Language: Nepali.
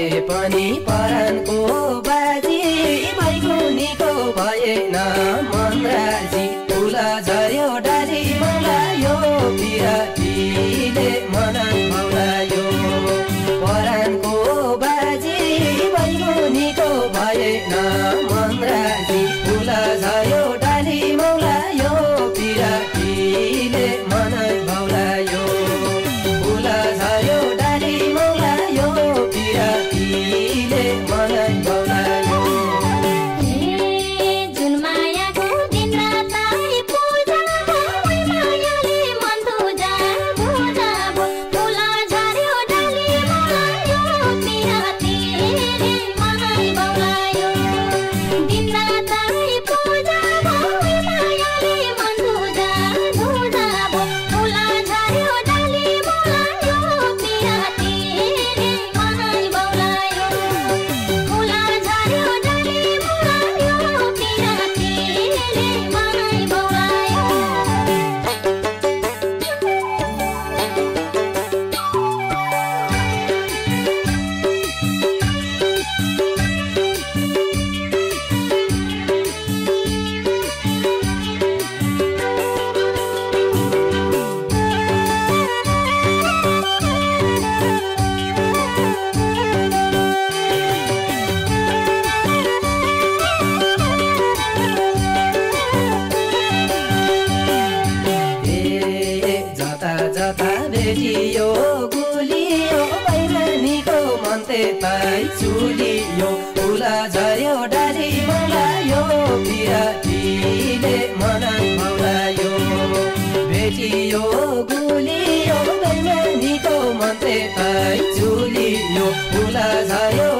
बसे पनि परानको बाजी। बैगुनीको भएन मन्द्राजी फुल झर्यो डाली मलायो बिरातीले मन मौलायो परानको बाजी बैगुनीको भएन भेटियो गुलियो बैरानीको मन त्यतै चुलियो। फुला झर्यो डाली मलायो बिरातीले मन मौलायो। भेटियो गुलियो बैरानीको मन त्यतै चुलियो। फुला झर्यो